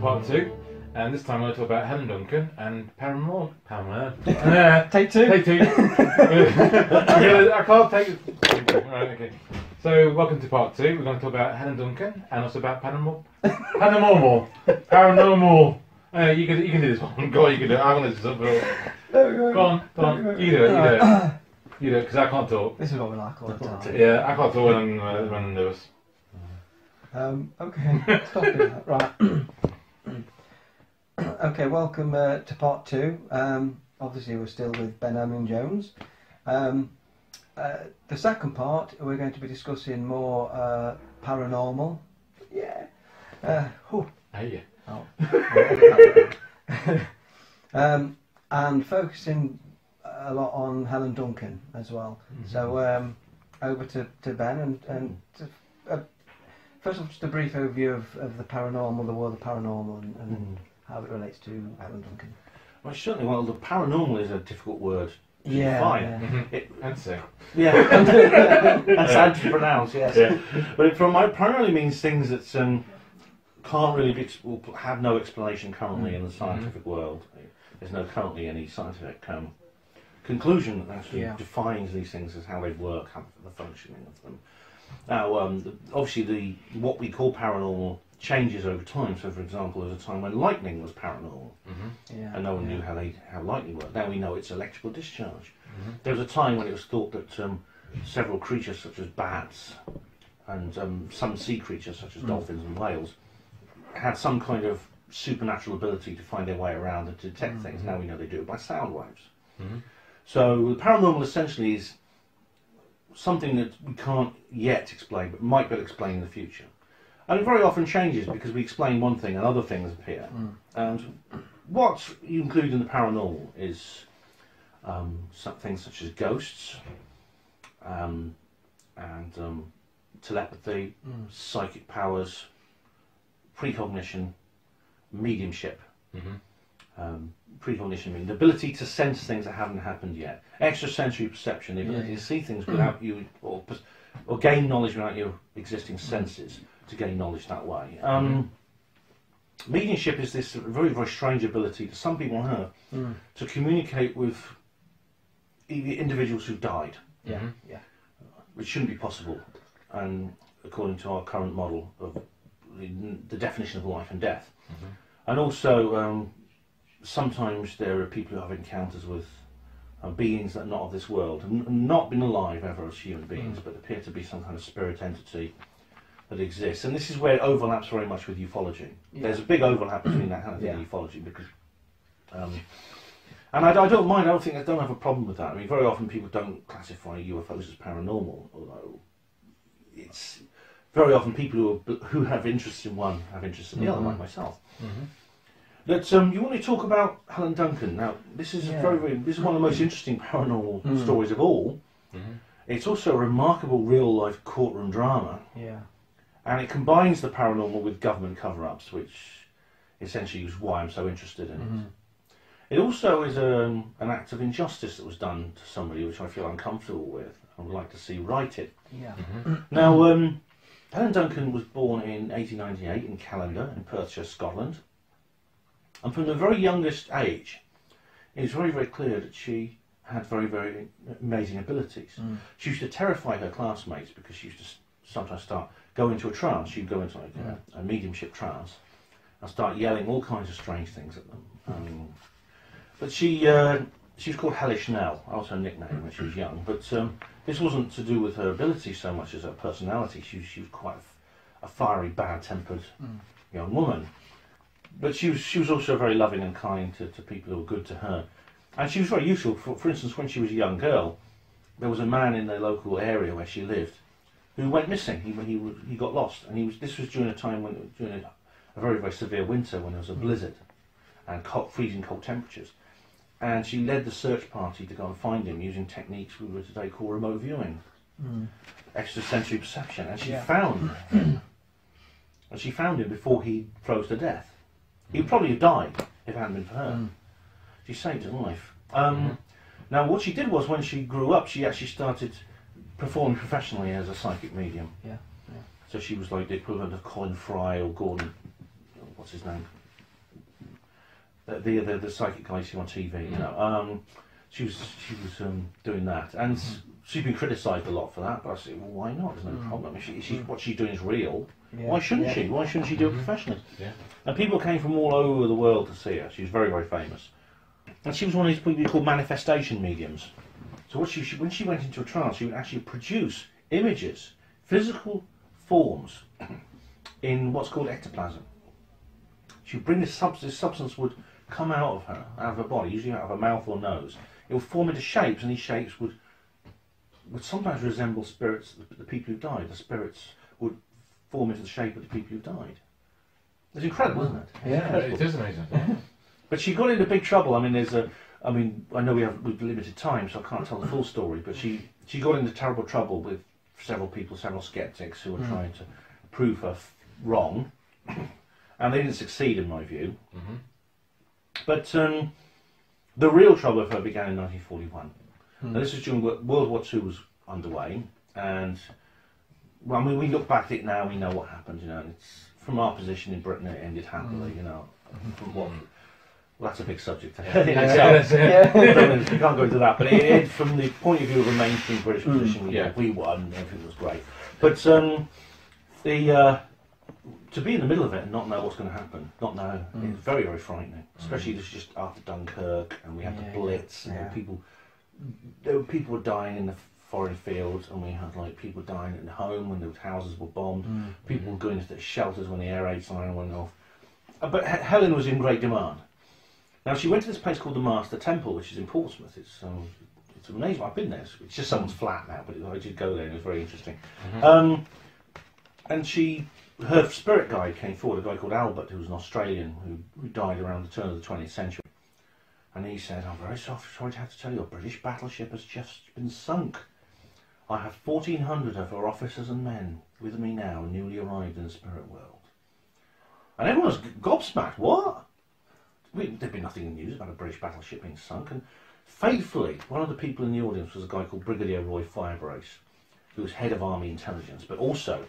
Well, welcome to part two, and this time we're going to talk about Helen Duncan and Paramore. Paramore. Uh, Take two. take two. I can't take it. Right, okay. So, welcome to part two. We're going to talk about Helen Duncan and also about paranormal. Paranormal. Paranormal. Uh, you can you can do this one. Go on, you can do it. I'm going to do it. Go on, go on. You do it. You do it. You do it because I can't talk. This is what we like all the time. Yeah, I can't talk when I'm uh, when I'm nervous. Um, okay, stop it. Right. okay, welcome uh, to part two. Um, obviously, we're still with Ben Emlyn Jones. Um, uh, the second part, we're going to be discussing more uh, paranormal. Yeah. Uh. Hey. Oh. um, and focusing a lot on Helen Duncan as well. So um, over to, to Ben and, and to, uh, first of all just a brief overview of, of the paranormal, the world of paranormal and, and how it relates to Helen Duncan. Well, certainly. Well, the paranormal is a difficult word. to Yeah, define. yeah. Mhm. It, And so. yeah, that's hard to pronounce. Yes, Yeah. but it from it primarily means things that um, can't really be, will have no explanation currently in the scientific world. There's no currently any scientific um, conclusion that actually Yeah. defines these things as how they work, how the functioning of them. Now, um, obviously, the what we call paranormal changes over time. So, for example, there was a time when lightning was paranormal. Yeah, and no one yeah. knew how they how lightning worked. Now we know it's electrical discharge. Mhm. There was a time when it was thought that um, several creatures, such as bats and um, some sea creatures, such as Mm. dolphins and whales, had some kind of supernatural ability to find their way around and to detect things. Now we know they do it by sound waves. Mhm. So the paranormal essentially is something that we can't yet explain, but might be able to explain in the future. And it very often changes because we explain one thing and other things appear. Mm. And what you include in the paranormal is um, some things such as ghosts um, and um, telepathy, Mm. psychic powers, precognition, mediumship. Mhm. Um, precognition means the ability to sense things that haven't happened yet. Extrasensory perception, the ability Yeah, yeah. to see things without you, or, or gain knowledge without your existing senses, to gain knowledge that way. Um, Mediumship is this very, very strange ability that some people have Mm. to communicate with individuals who've died, Yeah, Mhm. yeah. which shouldn't be possible, and according to our current model of the, the definition of life and death. Mhm. And also, um, sometimes there are people who have encounters with uh, beings that are not of this world, and and not been alive ever as human beings, but appear to be some kind of spirit entity that exists. And this is where it overlaps very much with ufology. Yeah. There's a big overlap between that kind of thing and ufology because. Um, and I, I don't mind. I don't think I don't have a problem with that. I mean, very often people don't classify UFOs as paranormal, although it's very often people who, are, who have interest in one have interest in the other, Mhm. like myself. Mhm. That um, you want to talk about Helen Duncan. Now, this is a Yeah. very, very this is one of the most interesting paranormal Mm. stories of all. Mhm. It's also a remarkable real life courtroom drama, Yeah. And it combines the paranormal with government cover-ups, which essentially is why I'm so interested in it. Mhm. It also is um, an act of injustice that was done to somebody, which I feel uncomfortable with. I would like to see righted. Yeah. Mhm. Now, um, Helen Duncan was born in 1898 in Callander, in Perthshire, Scotland. And from the very youngest age, it was very, very clear that she had very, very amazing abilities. Mm. She used to terrify her classmates because she used to sometimes start go into a trance. She'd go into like a, a mediumship trance and start yelling all kinds of strange things at them. Um, but she uh, she was called Hellish Nell. That was her nickname when she was young. But um, this wasn't to do with her ability so much as her personality. She, was- she was quite a fiery, bad-tempered Mm. young woman. But she was she was also very loving and kind to, to people who were good to her. And she was very useful. For, for instance, when she was a young girl, there was a man in the local area where she lived who went missing. He he he got lost, and he was. This was during a time when during a, a very very severe winter when there was a blizzard and cold, freezing cold temperatures. And she led the search party to go and find him using techniques we would today call remote viewing, Mm. extrasensory perception, and she Yeah. found him. And she found him before he froze to death. He'd probably have died if it hadn't been for her. Mm. She saved his life. Um, Now, what she did was when she grew up, she actually started performing professionally as a psychic medium. Yeah, yeah. So she was like the equivalent of Colin Fry or Gordon, what's his name? The the, the, the psychic guy you see on TV. You mm. know, um, she was she was um, doing that, and s- mm. she's been criticised a lot for that. But I said, well, why not? There's no mm. problem. If she, she's, what she's doing is real. Yeah, Why shouldn't yeah. she? Why shouldn't she do it mm-hmm. professionally? Yeah. And people came from all over the world to see her. She was very, very famous. And she was one of these people called manifestation mediums. So what she, she when she went into a trance, she would actually produce images, physical forms, in what's called ectoplasm. She would bring this substance. This substance would come out of her, out of her body, usually out of her mouth or nose. It would form into shapes, and these shapes would would sometimes resemble spirits, the, the people who died. The spirits would form into the shape of the people who died. It's incredible, isn't it? Yeah. It is amazing. But she got into big trouble. I mean, there's a. I mean, I know we have we've limited time, so I can't tell the full story. But she she got into terrible trouble with several people, several skeptics who were hmm. trying to prove her f- wrong, and they didn't succeed, in my view. Mhm. But um, the real trouble for her began in 1941. Hmm. Now, this is during World War II was underway, and well, I mean, we look back at it now, we know what happened. You know, and it's from our position in Britain, it ended happily. Hmm. You know, mm-hmm. from what. Well, that's a big subject. in itself. Yeah. we can't go into that, but it, it, from the point of view of a mainstream British position, we, Yeah. we won, everything was great. But um, the uh, to be in the middle of it and not know what's going to happen, not know, it's very, very frightening. Especially this just after Dunkirk, and we had Yeah, the Blitz, and yeah. people, there were people were dying in the foreign fields, and we had like people dying at home when the houses were bombed. People were going into the shelters when the air raid siren went off. Uh, But He- Helen was in great demand. Now she went to this place called the Master Temple, which is in Portsmouth. It's um, it's amazing. I've been there. It's it's just someone's flat now, but I did go there and it was very interesting. Um, and she, her spirit guide came forward, a guy called Albert, who was an Australian who, who died around the turn of the 20th century. And he said, I'm very sorry to have to tell you, a British battleship has just been sunk. I have 1,400 of her officers and men with me now, newly arrived in the spirit world. And everyone was gobsmacked. What? There'd been nothing in the news about a British battleship being sunk. And faithfully, one of the people in the audience was a guy called Brigadier Roy Firebrace, who was head of Army Intelligence, but also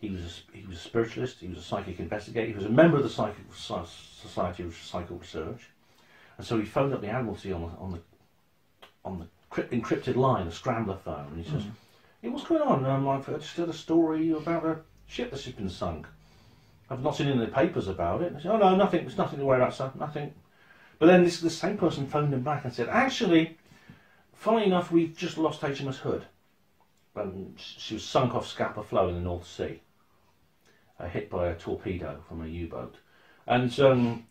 he was a, he was a spiritualist, he was a psychic investigator, he was a member of the Psychic Society of Psychical Research, and so he phoned up the Admiralty on the on the on the crypt, encrypted line, a scrambler phone, and he says, "Hey, what's going on? Um, I've heard- just heard a story about a ship that's been sunk. I've not seen any in the papers about it." I said, "Oh no, nothing. There's nothing to worry about, sir. Nothing." But then this the same person phoned him back and said, "Actually, funnily enough, we've just lost HMS Hood." Um, she was sunk off Scapa Flow in the North Sea, uh, hit by a torpedo from a U-boat. And um,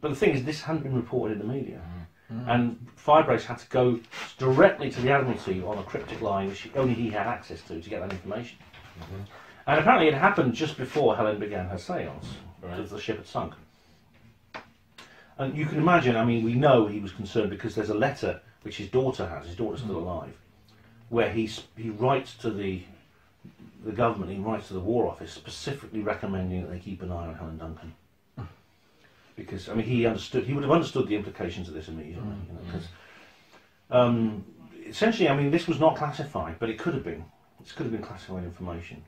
but the thing is, this hadn't been reported in the media, and Firebrace had to go directly to the Admiralty on a cryptic line, which only he had access to to get that information. And apparently, it happened just before Helen began her Right. because the ship had sunk. And you can imagine, I mean, we know he was concerned because there's a letter which his daughter has, his daughter's still alive, where he, he writes to the, the government, he writes to the War Office specifically recommending that they keep an eye on Helen Duncan. Because, I mean, he understood, he would have understood the implications of this immediately. You know, 'cause, um, essentially, I mean, this was not classified, but it could have been. This could have been classified information.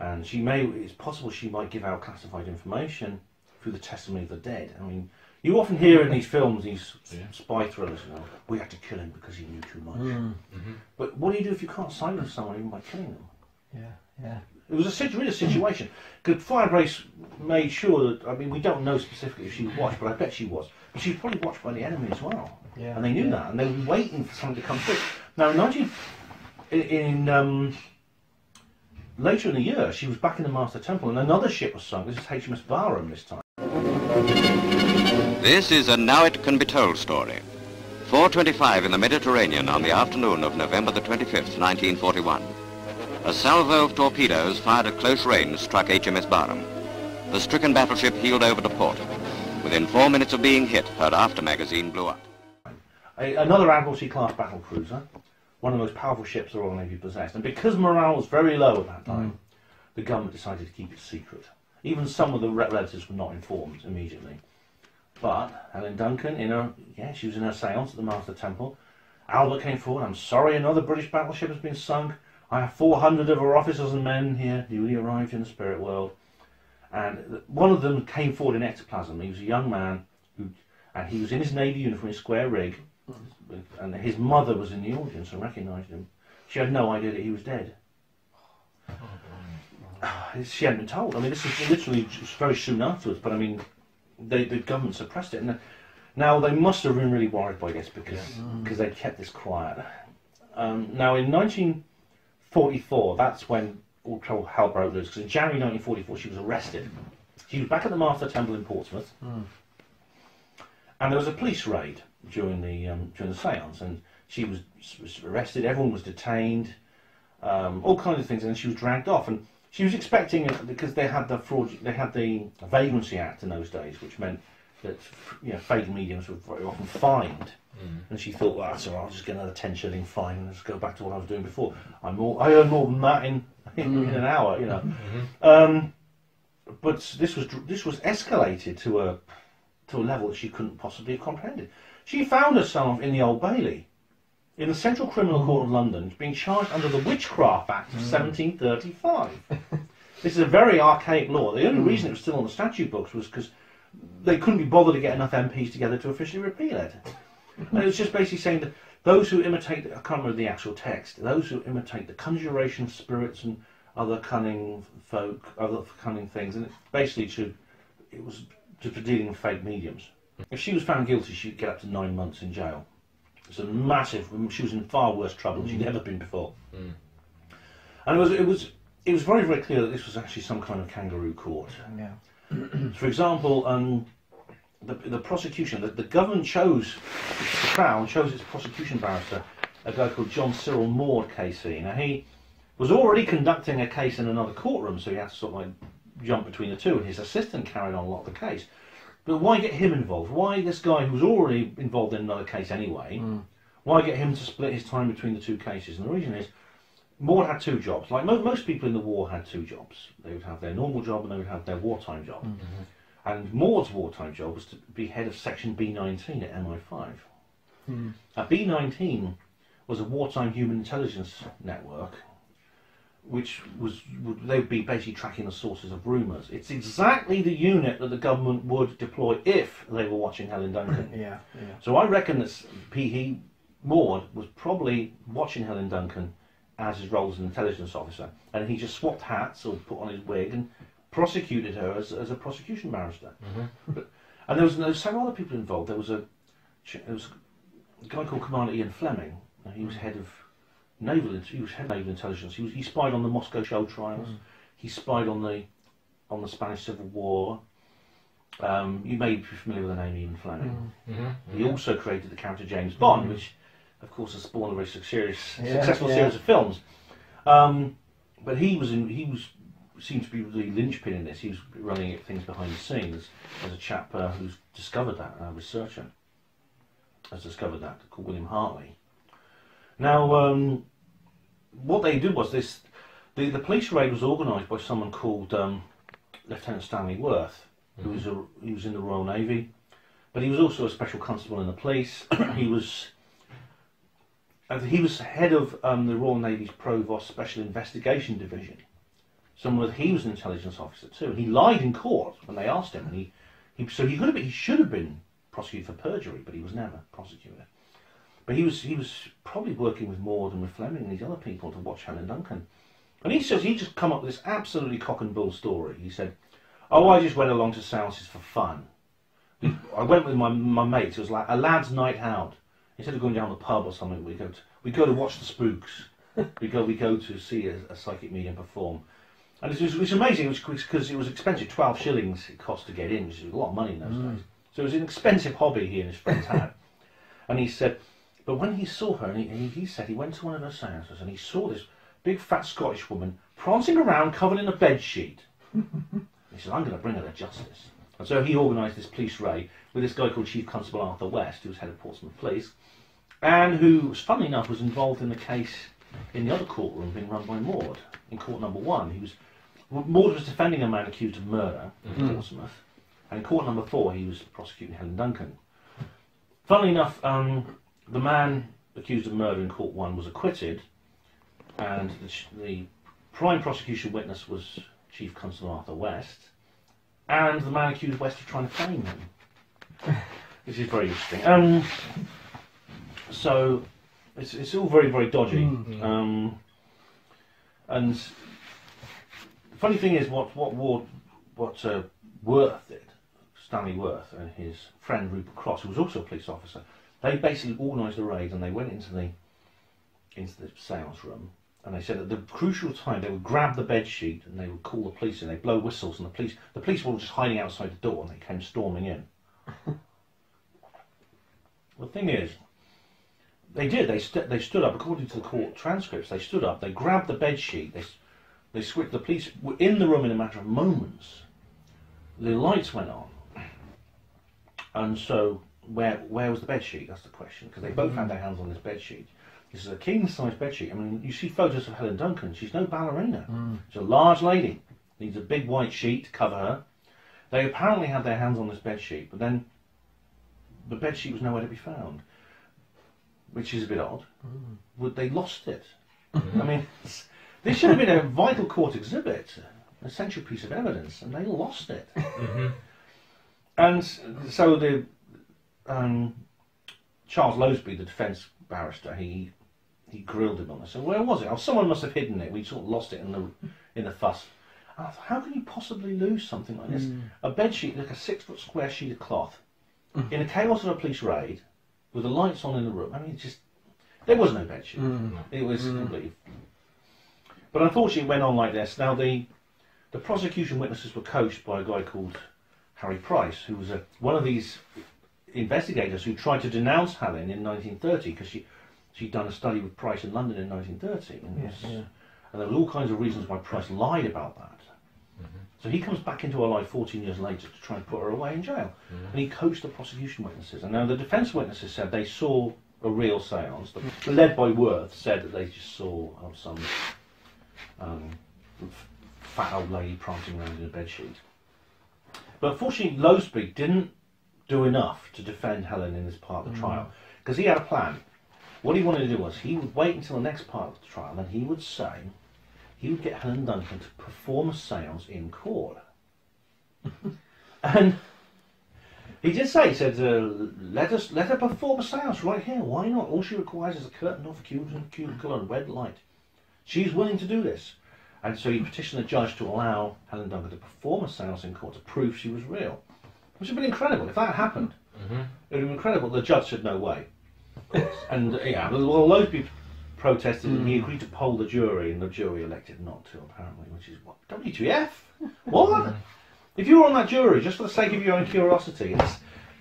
And she may, it's possible she might give out classified information through the testimony of the dead. I mean, you often hear in these films, these Yeah. spy thrillers, you know, we had to kill him because he knew too much. Mm. But what do you do if you can't silence someone even by killing them? Yeah, yeah. It was a situ- really a situation. Because Firebrace made sure that, I mean, we don't know specifically if she was watched, but I bet she was. But she was probably watched by the enemy as well. Yeah, And they knew yeah. that, and they were waiting for someone to come through. Now, in 19, in, in um, later in the year, she was back in the Master Temple, and another ship was sunk. This is HMS Barham this time. This is a Now It Can Be Told story. 4.25 in the Mediterranean on the afternoon of November the 25th, 1941. A salvo of torpedoes fired at close range struck HMS Barham. The stricken battleship heeled over to port. Within four minutes of being hit, her after magazine blew up. Another Admiralty class battle cruiser, one of the most powerful ships the Royal Navy possessed. And because morale was very low at that time, mm. the government decided to keep it secret. Even some of the relatives were not informed immediately. But Helen Duncan, in her, yeah, she was in her seance at the Master Temple. Albert came forward. I'm sorry, another British battleship has been sunk. I have 400 of our officers and men here, newly arrived in the spirit world. And one of them came forward in ectoplasm. He was a young man, who, and he was in his navy uniform, his square rig, and his mother was in the audience and recognised him. She had no idea that he was dead. She hadn't been told. I mean, this is literally just very soon afterwards. But I mean, they, the government suppressed it, and uh, now they must have been really worried by this because mm. because they kept this quiet. Um, now in 1944, that's when all trouble hell broke loose. Because in January 1944, she was arrested. She was back at the Master Temple in Portsmouth, mm. And there was a police raid during the um, during the séance, and she was, was arrested. Everyone was detained, um, all kinds of things, and she was dragged off. And she was expecting it because they had the fraud, they had the Vagrancy Act in those days, which meant that you know fake mediums were very often fined. And she thought, well, that's all right, I'll just get another 10 shilling fine and just go back to what I was doing before. I'm more, I earn more than that in, in, in an hour, you know. Um, but this was this was escalated to a to a level that she couldn't possibly have comprehended. She found herself in the Old Bailey, in the Central Criminal Court of London, being charged under the Witchcraft Act of mm. 1735. this is a very archaic law. The only reason it was still on the statute books was because they couldn't be bothered to get enough MPs together to officially repeal it. And it was just basically saying that those who imitate, I can't remember the actual text, those who imitate the conjuration of spirits and other cunning folk, other cunning things, and it basically to, it was to for dealing with fake mediums. If she was found guilty, she'd get up to nine months in jail. It's a massive. She was in far worse trouble than she'd ever been before. And it was, it was, it was very, very clear that this was actually some kind of kangaroo court. Yeah. For example, um, the, the prosecution, the, the government chose, the Crown chose its prosecution barrister, a guy called John Cyril Maude KC. Now he was already conducting a case in another courtroom, so he had to sort of like jump between the two, and his assistant carried on a lot of the case. But why get him involved? Why this guy who was already involved in another case anyway? Hmm. Why get him to split his time between the two cases? And the reason is, Maude had two jobs. Like mo- most people in the war had two jobs. They would have their normal job and they would have their wartime job. Hmm. And Maude's wartime job was to be head of section B19 at MI5. Hmm. Now, B19 was a wartime human intelligence network, which was would, they would be basically tracking the sources of rumours. It's exactly the unit that the government would deploy if they were watching Helen Duncan. Yeah. Yeah. So I reckon that P. He Maude was probably watching Helen Duncan as his role as an intelligence officer, and he just swapped hats or put on his wig and prosecuted her as, as a prosecution barrister. Mm-hmm. But, and there was, there was several other people involved. There was a there was a guy called Commander Ian Fleming. He was mm. head of naval. He was head of naval intelligence. He was he spied on the Moscow show trials. He spied on the on the Spanish Civil War. Um, you may be familiar with the name Ian Fleming. He also created the character James Bond, which, of course, has spawned a very serious, Yeah, successful series of films. Um, but he was in, he was seemed to be the linchpin in this. He was running things behind the scenes as a chap uh, who's discovered that, a researcher has discovered that, called William Hartley. Now, um, what they did was this: the, the police raid was organised by someone called um, Lieutenant Stanley Worth, who was a, he was in the Royal Navy, but he was also a special constable in the police. he was and he was head of um, the Royal Navy's Provost Special Investigation Division. Someone he was an intelligence officer too. And he lied in court when they asked him, and he, he so he could have been, he should have been prosecuted for perjury, but he was never prosecuted. But he was he was probably working with Maude and with Fleming and these other people to watch Helen Duncan. And he says he just come up with this absolutely cock and bull story. He said, "Oh, I just went along to seances for fun. I went with my my mates. It was like a lad's night out. Instead of going down the pub or something, we go to we go to watch the spooks. we go we go to see a, a psychic medium perform. And it was, it was amazing. Because it was expensive. Twelve shillings it cost to get in, which is a lot of money in those mm. days. So it was an expensive hobby he and his friends had. And he said, but when he saw her, and he, he, he said he went to one of her seances and he saw this big fat Scottish woman prancing around covered in a bed sheet. he said, I'm going to bring her to justice. And so he organised this police raid with this guy called Chief Constable Arthur West, who was head of Portsmouth Police, and who, funnily enough, was involved in the case in the other courtroom being run by Maude, in court number one. He was Maude was defending a man accused of murder in Portsmouth, and in court number four, he was prosecuting Helen Duncan. Funnily enough, um, the man accused of murder in court one was acquitted, and the, the prime prosecution witness was Chief Constable Arthur West, and the man accused West of trying to frame him. This is very interesting. Um, so it's, it's all very very dodgy. Mm. Um, and the funny thing is, what what Ward, what uh, Worth did, Stanley Worth and his friend Rupert Cross, who was also a police officer, they basically organised a raid and they went into the into the seance room and they said at the crucial time they would grab the bed sheet and they would call the police and they blow whistles and the police the police were just hiding outside the door and they came storming in. the thing is, they did. They st- they stood up according to the court transcripts. They stood up. They grabbed the bed sheet. They they switched. The police were in the room in a matter of moments. The lights went on, and so where where was the bed sheet? That's the question. Because they both had their hands on this bed sheet. This is a king size bed sheet. I mean, you see photos of Helen Duncan. She's no ballerina. Mm. She's a large lady. Needs a big white sheet to cover her. They apparently had their hands on this bed sheet, but then the bed sheet was nowhere to be found, which is a bit odd. Mm. Would they lost it? Mm. I mean, this should have been a vital court exhibit, an essential piece of evidence, and they lost it. Mm-hmm. And so the um, Charles Loseby, the defence barrister, he he grilled him on this. So where was it? Oh, someone must have hidden it. We sort of lost it in the in the fuss. And I thought, how can you possibly lose something like this? Hmm. A bed sheet, like a six foot square sheet of cloth, hmm. in the chaos of a police raid, with the lights on in the room. I mean, just there was no bed sheet. Hmm. It was completely. But unfortunately, it went on like this. Now the the prosecution witnesses were coached by a guy called Harry Price, who was a, one of these investigators who tried to denounce Helen in 1930 because she she'd done a study with Price in London in 1930, and, Yes, yeah. and there were all kinds of reasons why Price lied about that. So he comes back into her life 14 years later to try and put her away in jail, and he coached the prosecution witnesses. And now the defence witnesses said they saw a real séance, the- led by Worth, said that they just saw uh, some um, f- fat old lady prancing around in a bedsheet. But fortunately, Loseby didn't do enough to defend Helen in this part of the trial because he had a plan. What he wanted to do was he would wait until the next part of the trial and he would say he would get Helen Duncan to perform a séance in court. and he did say, he said, uh, let us let her perform a séance right here. Why not? All she requires is a curtain off a cubicle, and red light. She's willing to do this. And so he petitioned the judge to allow Helen Duncan to perform a séance in court to prove she was real. Which would have been incredible. If that had happened, it would have been incredible. The judge said no way. And yeah, well, loads of people protested and he agreed to poll the jury and the jury elected not to apparently, which is what? WTF? What? if you were on that jury, just for the sake of your own curiosity, it's,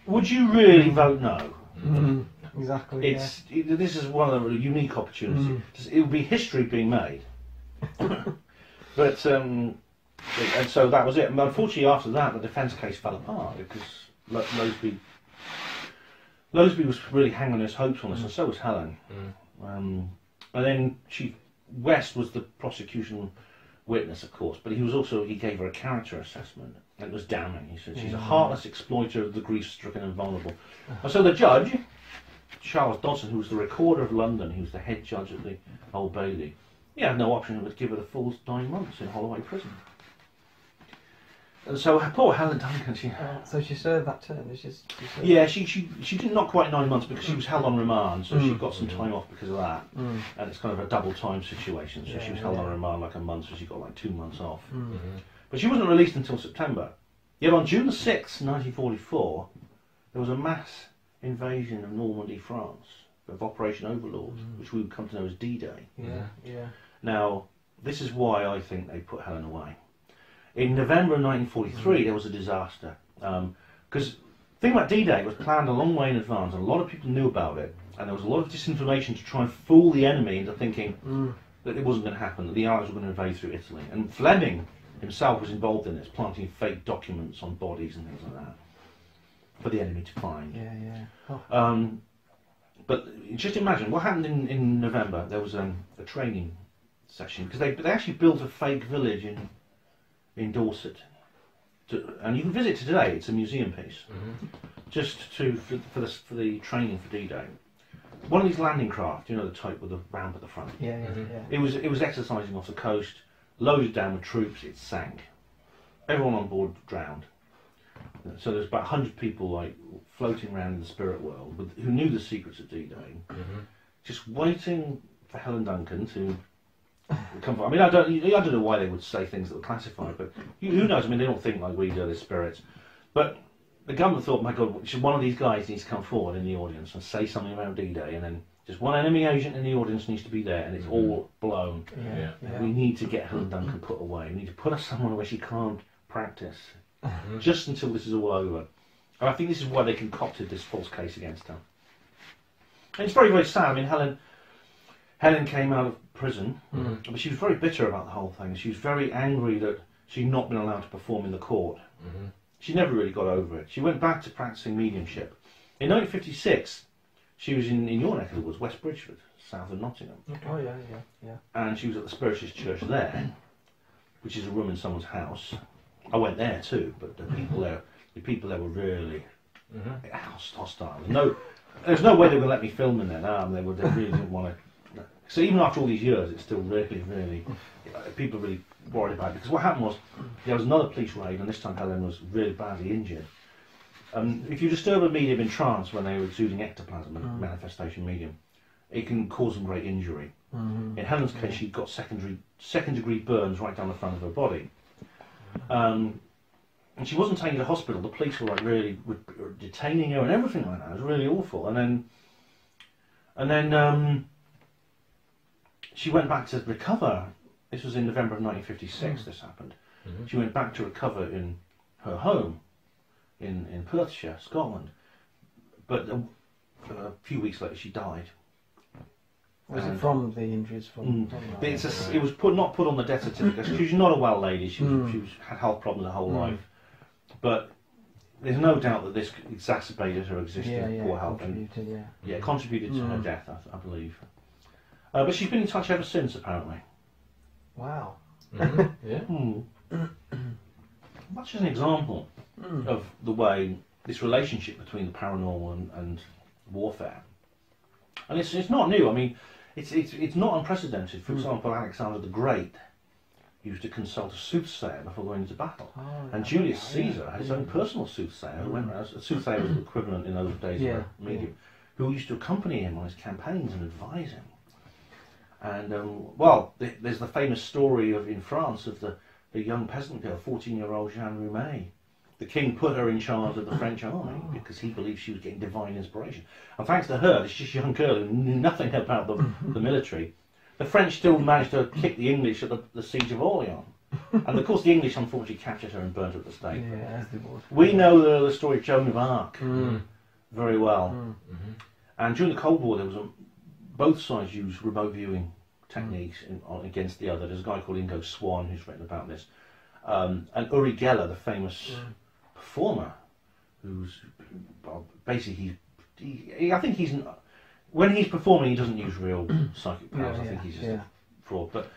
would you really vote no? Mm, exactly. It's it, this is one of the unique opportunities. It would be history being made. but um, and so that was it. And unfortunately, after that, the defence case fell apart because Lo- Loseby Loseby was really hanging his hopes on this, and so was Helen. Um, and then she West was the prosecution witness, of course, but he was also he gave her a character assessment. It was damning. He said she's a heartless exploiter of the grief-stricken and vulnerable. And so the judge, Charles Dodson, who was the recorder of London, he was the head judge at the Old Bailey, he had no option but to give her the full nine months in Holloway Prison. And so poor Helen Duncan, she, Uh, so she served that term. It's. She served yeah, she, she she did not quite nine months because she was held on remand, so she Mm. got some time off because of that. Mm. And it's kind of a double time situation, so she was held on remand like a month, so she got like two months off. Mm. But she wasn't released until September. Yet on June the 6th, 1944, there was a mass invasion of Normandy, France, of Operation Overlord, which we would come to know as D-Day. Yeah. Yeah. Now, this is why I think they put Helen away. In November of 1943, there was a disaster. Because the thing about D-Day was planned a long way in advance, and a lot of people knew about it, and there was a lot of disinformation to try and fool the enemy into thinking Mm. that it wasn't going to happen, that the Allies were going to invade through Italy. And Fleming himself was involved in this, planting fake documents on bodies and things like that for the enemy to find. Yeah. Yeah. Oh. Um, but just imagine what happened in, in November. There was um, a training session because they they actually built a fake village in in Dorset, to, and you can visit it today. It's a museum piece, just to for, for the for the training for D-Day. One of these landing craft, you know, the type with the ramp at the front. Yeah. Yeah. Yeah. It was it was exercising off the coast, loaded down with troops. It sank. Everyone on board drowned. So there's about hundred people like floating around in the spirit world with, who knew the secrets of D-Day, Mhm. just waiting for Helen Duncan to come. For, I mean, I don't, I don't know why they would say things that were classified, but who who knows? I mean, they don't think like we do. They're spirits, but the government thought, my God, one of these guys needs to come forward in the audience and say something about D-Day, and then just one enemy agent in the audience needs to be there, and it's all blown. Yeah. Yeah. yeah. We need to get Helen Duncan put away. We need to put her somewhere where she can't practice, Mhm. just until this is all over. And I think this is why they concocted this false case against her. And it's very, very sad. I mean, Helen, Helen came out of prison, Mhm. but she was very bitter about the whole thing. She was very angry that she'd not been allowed to perform in the court. Mhm. She never really got over it. She went back to practicing mediumship. In 1956, she was in, in your neck of the woods, West Bridgford, south of Nottingham. Oh yeah, yeah, yeah. and she was at the Spiritualist Church there, which is a room in someone's house. I went there too, but the people there, the people there were really Mhm. hostile. No, there's no way they would let me film in there now. and They would, they really didn't want to. So even after all these years, it's still really, really, people are really worried about it. Because what happened was, there was another police raid, and this time Helen was really badly injured. Um, if you disturb a medium in trance when they're exuding ectoplasm, a Mm. manifestation medium, it can cause them great injury. Mm-hmm. In Helen's case, she got secondary second degree burns right down the front of her body. Um, and she wasn't taken to hospital. The police were like really were, were detaining her and everything like that. It was really awful. And then, and then um, she went back to recover. This was in November of 1956. This happened. Mhm. She went back to recover in her home in in Perthshire, Scotland. But a, a few weeks later, she died. Was it from the injuries from? Mm. from It's a, it was put not put on the death certificate. She was not a well lady. She was, Mm. she was had health problems her whole Mm. life. But there's no doubt that this exacerbated her existing yeah, yeah, poor health and contributed, yeah. yeah, it contributed to her Mm. death, I, I believe. Uh, but she's been in touch ever since, apparently. Wow. Mhm. Yeah. Hmm. Much as an example Mm. of the way this relationship between the paranormal and, and warfare. And it's, it's not new. I mean, it's, it's, it's not unprecedented. For Mm. example, Alexander the Great used to consult a soothsayer before going into battle. Oh, And yeah. Julius Yeah. Caesar had his own personal soothsayer who went around. A soothsayer was the equivalent in those days Yeah, of a medium, who used to accompany him on his campaigns and advise him. And um, well, th- there's the famous story of in France of the, the young peasant girl, 14-year-old Jeanne Roumet. The king put her in charge of the French army Oh. because he believed she was getting divine inspiration. And thanks to her, this just young girl who knew nothing about the, the military, the French still managed to kick the English at the, the siege of Orleans. and of course, the English unfortunately captured her and burnt her at the stake. Yeah. We know the, the story of Joan of Arc Mm. very well. Mm. Mhm. And during the Cold War, there was a, both sides use remote viewing techniques in, on, against the other. There's a guy called Ingo Swann who's written about this. Um, and Uri Geller, the famous Mm. performer, who's well, basically he, he, I think he's when he's performing, he doesn't use real psychic powers. Yeah, I think yeah, he's just a fraud. But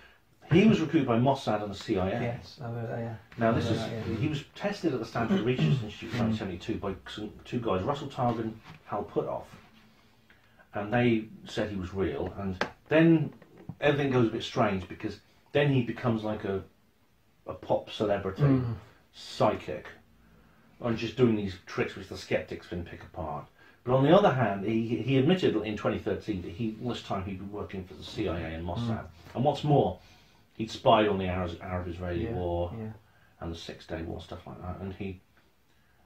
he was recruited by Mossad and the CIA. Yes, I heard that, yeah. Now this is yeah. he was tested at the Stanford Research Institute in 1972 by some, two guys, Russell Targ and, Hal Puthoff, and they said he was real. And then everything goes a bit strange because then he becomes like a a pop celebrity Mm. psychic, and just doing these tricks which the skeptics can pick apart. But on the other hand, he, he admitted in 2013 that he this time he'd been working for the CIA and Mossad. And what's more, he'd spied on the Arab- Arab-Israeli Yeah, war yeah. and the Six Day War, stuff like that. And he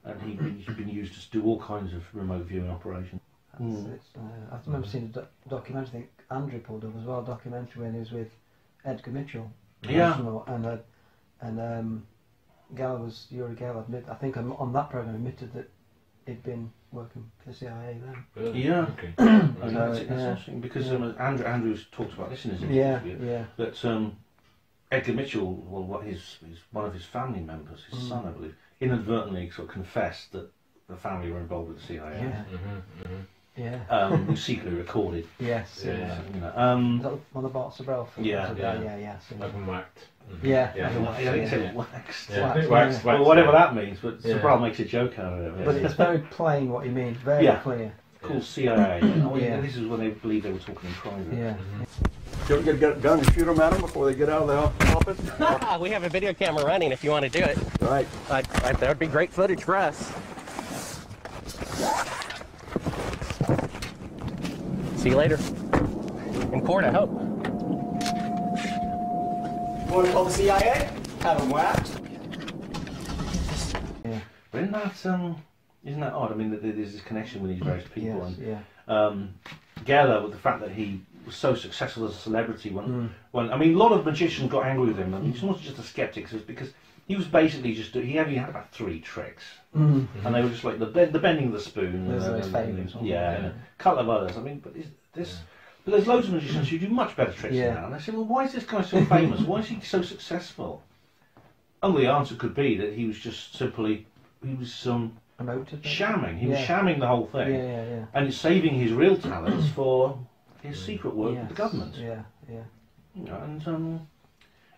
and he'd been, he'd been used to do all kinds of remote viewing operations. That's, Mm. it's, uh, I remember seeing a doc- documentary, I think Andrew pulled up as well, a documentary when he was with Edgar Mitchell. Yeah. National, And, uh, and um, Geller was, Uri Geller, admit, I think on, on that programme admitted that he'd been working for the CIA then. Really? Yeah. Okay. And So, that's, that's yeah. interesting because Yeah. um, Andrew Andrews talked about this in his Yeah, interview. yeah. that um, Edgar Mitchell, well, what his, his one of his family members, his Mm. son, I believe, inadvertently sort of confessed that the family were involved with the CIA. Yeah, Mhm. Mhm. Yeah. Um, who secretly recorded. yes, Yeah, yeah. yeah. You know, Is um, that one of the Bart Sibrel films? Yeah, Was it? yeah. yeah, yeah. so- Open whacked. Mhm. Yeah, Yeah. open I wax, think yeah. waxed. Yeah. Wax, Wax, yeah. wax, Well, whatever yeah. that means, but Yeah. Sibrel makes a joke out of it. But it's very plain what he means, very Yeah. clear. Cool CIA. Oh, Yeah. This is when they believe they were talking in private. Yeah. Mhm. You ever get a gun and shoot them at them before they get out of the office? we have a video camera running if you want to do it. right. Like, like, that would be great footage for us. See you later. In court, I hope. Want to call the CIA? Have them waxed. But isn't that um, isn't that odd? I mean, there's this connection with these various people, Yes, and yeah. um, Geller with the fact that he was so successful as a celebrity. When, Mm. when I mean, a lot of magicians got angry with him. I mean, he's not just a skeptic, it's because he was basically just he only had about three tricks, Mm. and they were just like the the bending of the spoon, Those and, are and- favourites, and- aren't yeah, and a couple of others. I mean, but is this. But there's loads of magicians who do much better tricks Yeah. than that. And I said, well, why is this guy so famous? why is he so successful? And the answer could be that he was just simply, he was um, Promoted. shamming. He was shamming the whole thing yeah, yeah. and saving his real talents for his secret work with the government. Yeah, yeah. You know, and um,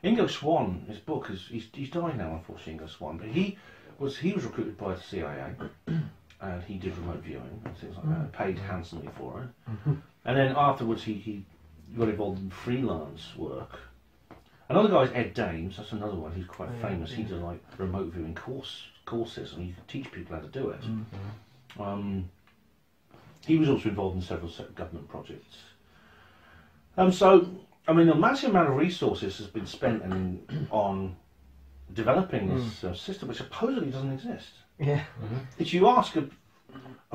Ingo Swann, his book is he's, he's died now, unfortunately, Ingo Swann. But he was he was recruited by the CIA, and he did remote viewing and things like that, paid handsomely for it. And then afterwards, he, he got involved in freelance work. Another guy is Ed Dames. That's another one. He's quite Yeah, famous. He yeah. does like remote viewing course courses, and he can teach people how to do it. Um, he was also involved in several government projects. Um, so, I mean, a massive amount of resources has been spent in, on developing this uh, system, which supposedly doesn't exist. Yeah. If you ask a,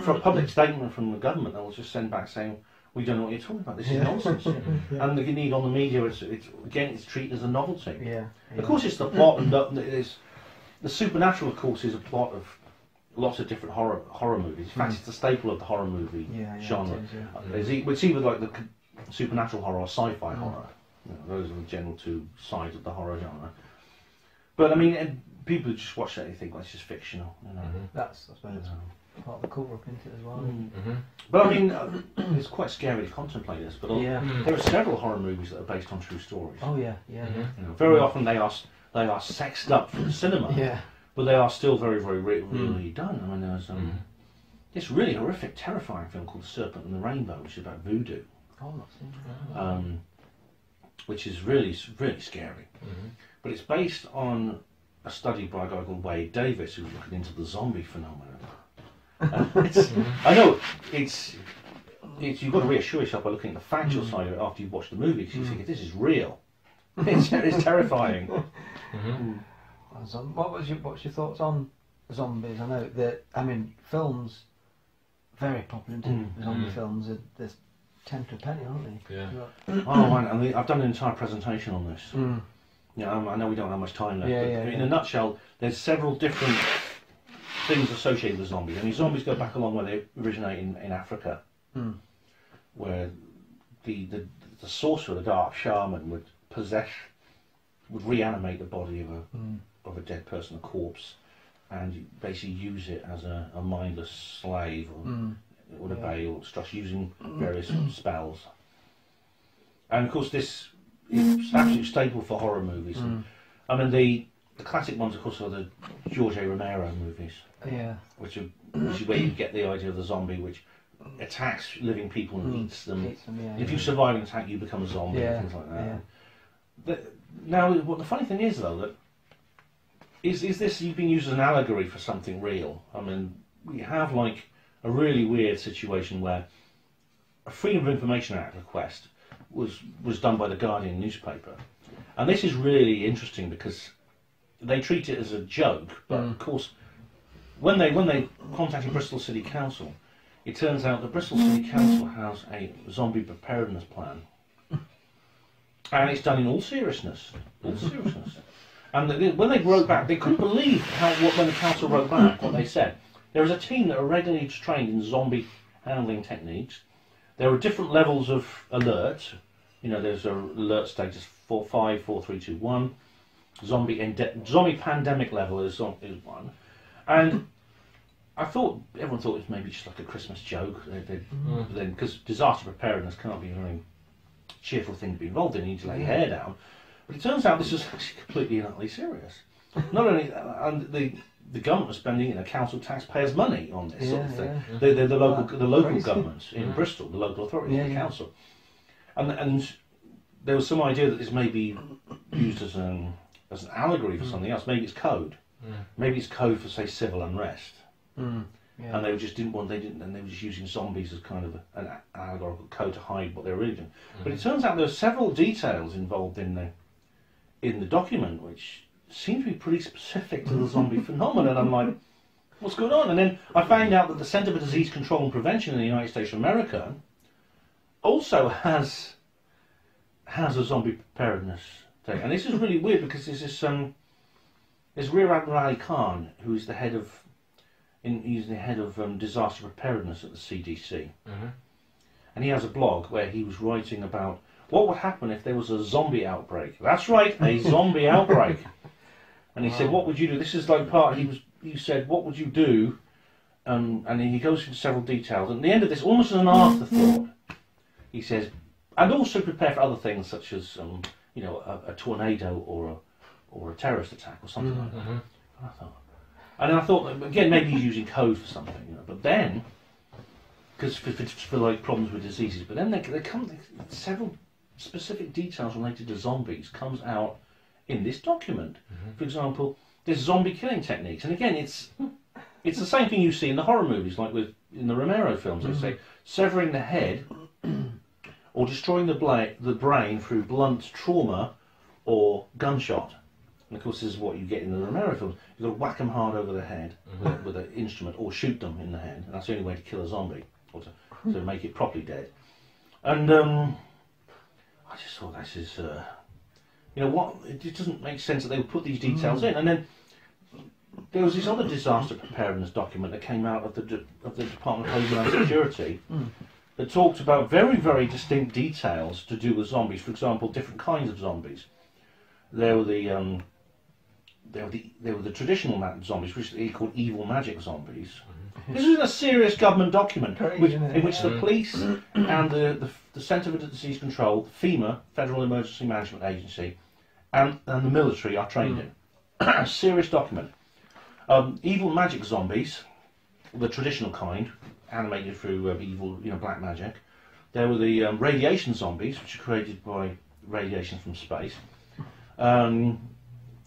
for a public statement from the government, they'll just send back saying, "We don't know what you're talking about. This is Yeah. nonsense." And the need on the media, it's, it's again, it's treated as a novelty. Yeah. Of course, it's the plot, and the, it's, the supernatural, of course, is a plot of lots of different horror horror movies. In fact, it's the staple of the horror movie Yeah, yeah, genre. is, yeah. Uh, It's, e- it's either like the c- supernatural horror or sci-fi hmm. horror. You know, those are the general two sides of the horror genre. But I mean, and people just watch that and think, well, it's just fictional. You know. Mm-hmm. That's, I suppose, part of the cover up into it as well. Mm. But I mean, uh, it's quite scary to contemplate this. But Yeah. there mm. are several horror movies that are based on true stories. Oh yeah, yeah, mm-hmm. yeah. You know, very often they are s- they are sexed up for the cinema. Yeah. But they are still very, very re- mm. really done. I mean, there's um, this really horrific, terrifying film called The Serpent and the Rainbow, which is about voodoo, Not seen that. um, which is really, really scary. But it's based on a study by a guy called Wade Davis, who's looking into the zombie phenomenon. Uh, I know it's, it's you've got to reassure yourself by looking at the factual side of it after you've watched the movie, because you think this is real. It's, it's terrifying. Uh, zom- What was your What's your thoughts on zombies? I know that I mean films very popular into Mm. zombie films. They're, they're ten to a penny, aren't they? Yeah. Oh man, and the, I've done an entire presentation on this. Mm. Yeah, um, I know we don't have much time left. Yeah, but yeah, in yeah. a nutshell, there's several different things associated with zombies. I mean, zombies go back a long way. They originate in, in Africa, Mm. where the, the the sorcerer, the dark shaman, would possess, would reanimate the body of a Mm. of a dead person, a corpse, and basically use it as a, a mindless slave or Mm. It would Yeah. obey or trust using various spells. And of course, this is absolute staple for horror movies. Mm. I mean, the the classic ones, of course, are the George A. Romero movies, Yeah. which are which is where you get the idea of the zombie, which attacks living people and Mm. eats them. Eats them, yeah, If yeah. you survive an attack, you become a zombie Yeah, and things like that. yeah. The, now, what the funny thing is, though, that is is this you've been used as an allegory for something real? I mean, we have like a really weird situation where a Freedom of Information Act request was was done by the Guardian newspaper, and this is really interesting because they treat it as a joke, but mm. of course, when they when they contacted Bristol City Council, it turns out that Bristol City mm-hmm. Council has a zombie preparedness plan, and it's done in all seriousness, all seriousness. And when they wrote back, they couldn't believe how what, when the council wrote back what they said. There is a team that are regularly trained in zombie handling techniques. There are different levels of alert. You know, there's a alert status four five four three two one. Zombie ende- zombie pandemic level is is one, and I thought everyone thought it was maybe just like a Christmas joke. They, they, mm. Then because disaster preparedness can't be a very cheerful thing to be involved in. You need to lay your hair down. But it turns out this is actually completely and utterly serious. Not only uh, and the the government are spending you know council taxpayers' money on this sort of Yeah, thing. yeah. The, the, the local the local crazy. governments in Bristol, the local authorities, Yeah, the yeah. council, and and there was some idea that this may be used as an as an allegory for something else. Maybe it's code. Maybe it's code for say civil unrest. Mm. Yeah. And they just didn't want they didn't and they were just using zombies as kind of an allegorical code to hide what they were really doing. But it turns out there are several details involved in the in the document which seem to be pretty specific to the zombie phenomenon. I'm like, what's going on? And then I found out that the Centre for Disease Control and Prevention in the United States of America also has has a zombie preparedness thing. And this is really weird because there's this um there's Rear Admiral Ali Khan, who is the head of in, he's the head of um, disaster preparedness at the CDC. Mhm. And he has a blog where he was writing about what would happen if there was a zombie outbreak. That's right, a zombie outbreak. And he said, "What would you do?" This is like part. He was. He said, "What would you do?" Um, and he goes into several details. And at the end of this, almost as an afterthought, he says, "And also prepare for other things such as, um, you know, a, a tornado or a or a terrorist attack or something like that." And I thought, and then I thought again, maybe he's using code for something, you know. But then, because for, for, for like problems with diseases, but then there, there come several specific details related to zombies comes out in this document. For example, there's zombie killing techniques, and again, it's it's the same thing you see in the horror movies, like with in the Romero films. They say severing the head or destroying the bla- the brain through blunt trauma or gunshot. And of course, this is what you get in the Romero films. You've got to whack them hard over the head with, with an instrument, or shoot them in the head, and that's the only way to kill a zombie, or to, to make it properly dead. And um, I just thought this is, uh, you know, what it just doesn't make sense that they would put these details mm. in. And then there was this other disaster preparedness document that came out of the De- of the Department of Homeland Security mm. that talked about very very distinct details to do with zombies. For example, different kinds of zombies. There were the um, there were the there were the traditional ma- zombies, which they called evil magic zombies. Mm-hmm. This is a serious government document Crazy, which, in which the mm. police and the, the, the Centre for Disease Control, FEMA, Federal Emergency Management Agency, and, and the military are trained in. a serious document. Um, evil magic zombies, the traditional kind, animated through um, evil, you know, black magic. There were the um, radiation zombies, which are created by radiation from space. Um,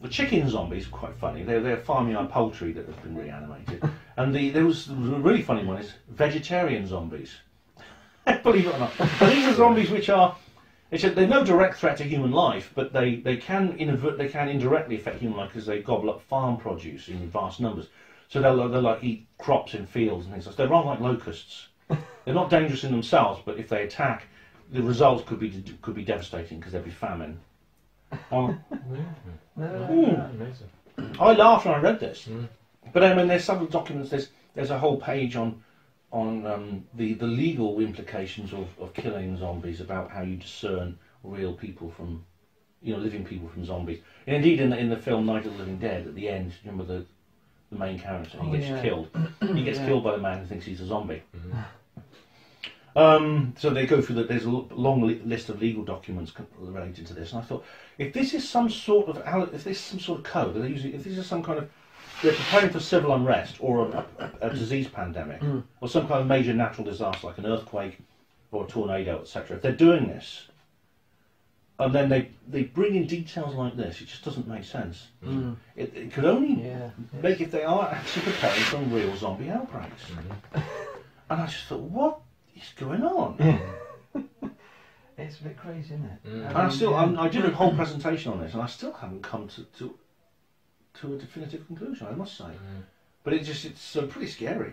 the chicken zombies were quite funny. They're, they're farmyard poultry that have been reanimated. And the, there was a really funny one is vegetarian zombies. Believe it or not. These are zombies which are, it's a, they're no direct threat to human life, but they, they can inadvert, they can indirectly affect human life because they gobble up farm produce in vast numbers. So they'll, they'll like eat crops in fields and things like that. They're rather like locusts. They're not dangerous in themselves, but if they attack, the results could be could be devastating because there'd be famine. Um, Amazing. I laughed when I read this, but I mean, there's several documents. There's there's a whole page on on um, the the legal implications of, of killing zombies, about how you discern real people from, you know, living people from zombies. And indeed, in the, in the film Night of the Living Dead, at the end, remember the the main character, he Oh, gets yeah. killed. He gets Yeah. killed by the man who thinks he's a zombie. Um, so they go through that. there's a long li- list of legal documents related to this, and I thought, if this is some sort of, if this is some sort of code, if this is some kind of, they're preparing for civil unrest or a, a, a disease pandemic mm. or some kind of major natural disaster like an earthquake or a tornado, etc. If they're doing this, and then they they bring in details like this, it just doesn't make sense. Mm. Mm. It, it could only Yeah. make if they are actually preparing for real zombie outbreaks. Mm-hmm. And I just thought, what is going on? It's a bit crazy, isn't it? Mm. And I um, still, I'm, I did a whole presentation on this, and I still haven't come to to, to a definitive conclusion. I must say, but it just it's uh, pretty scary.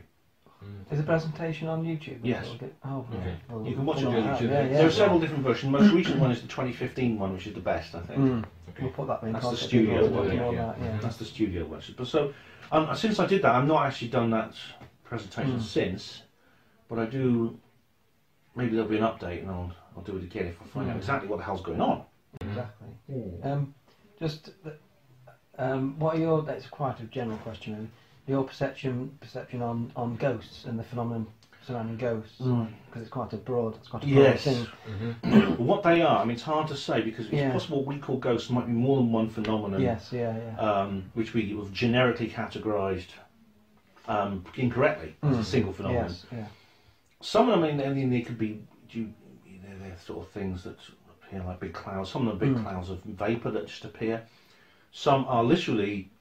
Is the presentation on YouTube? Yes. Oh, Okay. right. Well, You can watch it on YouTube. Yeah, yeah. There are several different versions. The most recent one is the 2015 one, which is the best, I think. Mm. Okay. We'll put that in That's the studio with one, yeah, that, yeah. yeah. That's the studio version. But so, um, since I did that, I've not actually done that presentation Mm. since, but I do. Maybe there'll be an update, and I'll I'll do it again if I find out Mm. exactly what the hell's going on. Exactly. Um, just, th- um, what are your? That's quite a general question. Really. Your perception perception on, on ghosts and the phenomenon surrounding ghosts, because it's quite a broad, it's quite a broad Yes. thing. what they are, I mean, it's hard to say because it's Yeah. possible we call ghosts might be more than one phenomenon. Yes, yeah, yeah. um, which we have generically categorised um, incorrectly as a Mm. single phenomenon. yes, yeah. Some of them, I mean, I mean, they could be due, they're, they're sort of things that appear like big clouds. Some of them are big clouds of vapor that just appear. Some are literally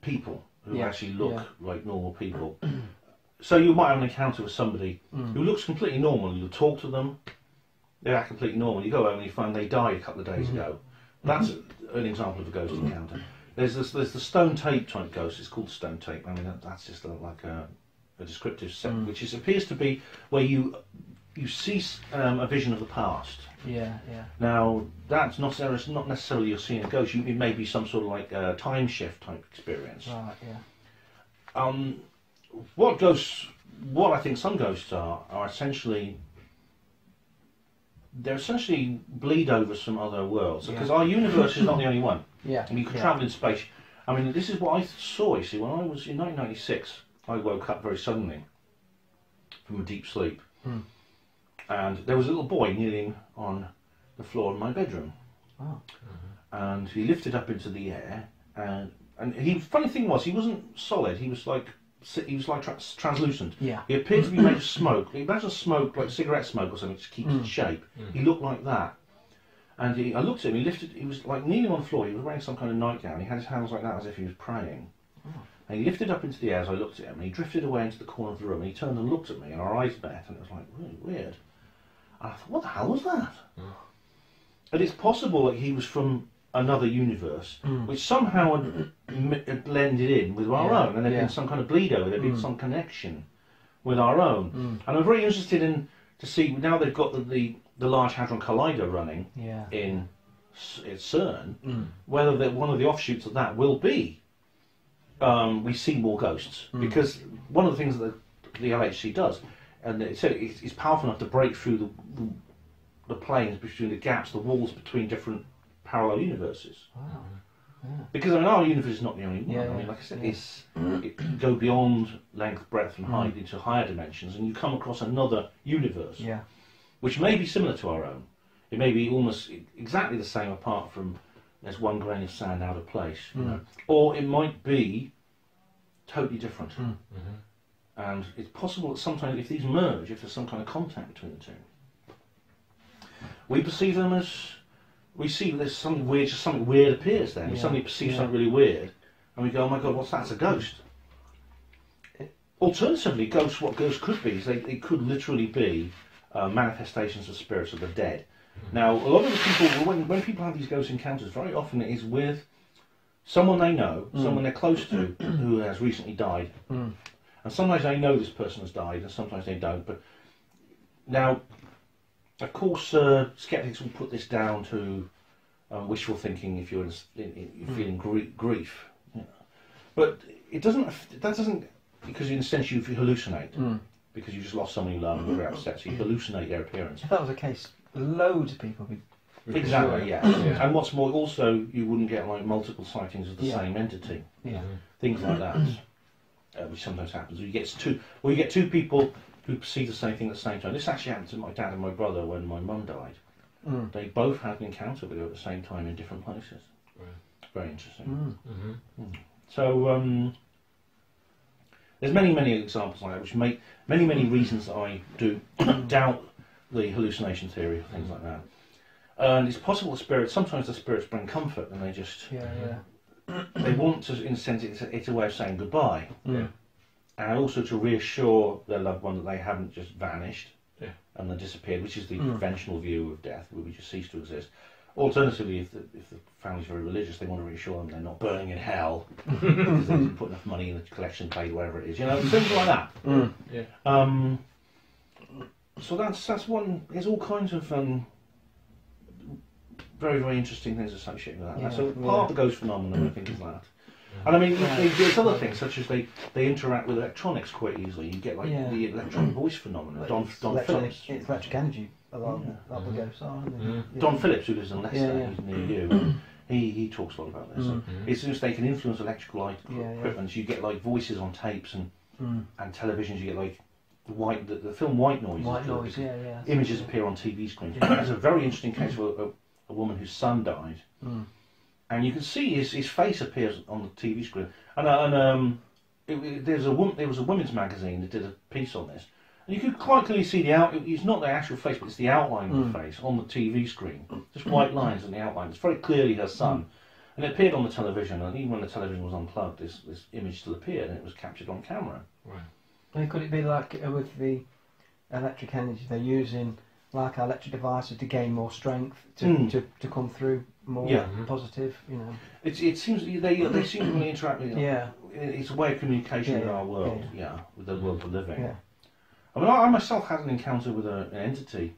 people who Yeah, actually look yeah. like normal people. so you might have an encounter with somebody Mm. who looks completely normal. You talk to them, they act completely normal. You go home and you find they died a couple of days Mm-hmm. ago. That's an example of a ghost encounter. There's this, there's the stone tape type ghost. It's called stone tape. I mean, that, that's just like a, a descriptive set, Mm. which is, appears to be where you you see um, a vision of the past. Yeah, yeah. Now, that's not necessarily, not necessarily you're seeing a ghost. You, it may be some sort of like a time shift type experience. Right, yeah. Um, what ghosts, what I think some ghosts are, are essentially, they're essentially bleed overs from other worlds. Because our universe is not the only one. Yeah. And you can yeah. travel in space. I mean, this is what I saw, you see, when I was in 1996, I woke up very suddenly from a deep sleep. Hmm. And there was a little boy kneeling on the floor of my bedroom. Oh. And he lifted up into the air. And, and he, funny thing was, he wasn't solid, he was like, he was like trans- translucent. Yeah. He appeared to be made of smoke. Imagine smoke, like cigarette smoke or something, to keep Hmm. its shape. He looked like that. And he, I looked at him, he lifted, he was like kneeling on the floor, he was wearing some kind of nightgown, he had his hands like that as if he was praying. And he lifted up into the air as I looked at him, and he drifted away into the corner of the room, and he turned and looked at me, and our eyes met, and it was like, really weird. I thought, what the hell was that? And it's possible that he was from another universe, mm. which somehow had, had blended in with our Yeah, own, and there'd yeah. been some kind of bleed over, there'd been mm. some connection with our own. Mm. And I'm very interested in to see now they've got the, the, the Large Hadron Collider running Yeah. in at CERN, whether that one of the offshoots of that will be um, we see more ghosts because one of the things that the, the LHC does, and so it's, it's powerful enough to break through the, the the planes between the gaps, the walls between different parallel universes. Because I mean, our universe is not the only one. Yeah, I mean, like I said, yeah. it's it can go beyond length, breadth, and height mm. into higher dimensions, and you come across another universe Yeah. which may be similar to our own. It may be almost exactly the same, apart from there's one grain of sand out of place, you mm. know. Or it might be totally different. Mm. Mm-hmm. And it's possible that sometimes, if these merge, if there's some kind of contact between the two, we perceive them as we see there's something weird, just something weird appears. Then we suddenly perceive yeah. something really weird, and we go, "Oh my god, what's that? It's a ghost." Alternatively, ghosts, what ghosts could be, is they, they could literally be uh, manifestations of spirits of the dead. Mm-hmm. Now, a lot of the people, when, when people have these ghost encounters, very often it is with someone they know, mm. someone they're close to, who has recently died. Mm. And sometimes they know this person has died, and sometimes they don't. But now, of course, uh, skeptics will put this down to uh, wishful thinking if you're, in, in, in, you're feeling grie- grief. you know. But it doesn't. That doesn't because in a sense you hallucinate because you just lost someone you love and you're upset, so you hallucinate their appearance. If that was the case, loads of people would. Exactly, yeah. Yeah. And what's more, also you wouldn't get like multiple sightings of the Yeah. same entity, Yeah. things like that, uh, which sometimes happens. You get two, well, you get two people who perceive the same thing at the same time. This actually happened to my dad and my brother when my mum died. Mm. They both had an encounter with her at the same time in different places. Very interesting. Mm. Mm. So um, there's many, many examples like that, which make many, many reasons that I do doubt the hallucination theory, things like that. And it's possible the spirits, sometimes the spirits bring comfort and they just, Yeah, yeah. They want to, in a sense, it's a, it's a way of saying goodbye. Yeah. And also to reassure their loved one that they haven't just vanished Yeah. and they disappeared, which is the Mm. conventional view of death, where we just cease to exist. Alternatively, if the, if the family's very religious, they want to reassure them they're not burning in hell because they didn't put enough money in the collection plate, whatever it is. You know, things like that. Mm. Yeah. Um, so that's that's one. There's all kinds of um, very very interesting things associated with that. Yeah, so yeah. part of the ghost phenomenon, I think, is that. And I mean, Right. they, there's other things such as they, they interact with electronics quite easily. You get like Yeah. the electronic voice phenomenon. Don It's Don electric, Phillips. It's electric energy. A lot Yeah. of lot of ghosts are, aren't? Yeah. Don Phillips, who lives in Leicester, Yeah, yeah. he's near you. he he talks a lot about this. Mm. It's just they can influence electrical light Yeah, yeah. equipment. You get like voices on tapes and Mm. and televisions. You get like the white the, the film White Noise. White noise, yeah, yeah. Images appear on TV screens. Yeah. There's a very interesting case of a, a, woman whose son died, Mm. and you can see his, his face appears on the TV screen. And, uh, and um, it, it- there's a woman, there was a women's magazine that did a piece on this, And you could quite clearly see the out. It's not the actual face, but it's the outline of the face on the TV screen. Just white lines on the outline. It's very clearly her son. And it appeared on the television, and even when the television was unplugged, this, this image still appeared, and it was captured on camera. And could it be like uh, with the electric energy they're using, like our electric devices to gain more strength to, Mm. to, to come through more Yeah. positive, you know? It, it seems they they seem to really interact with. Yeah. It's a way of communication Yeah, in our world. yeah. Yeah, with the world we're living. Yeah. I mean, I, I myself had an encounter with a, an entity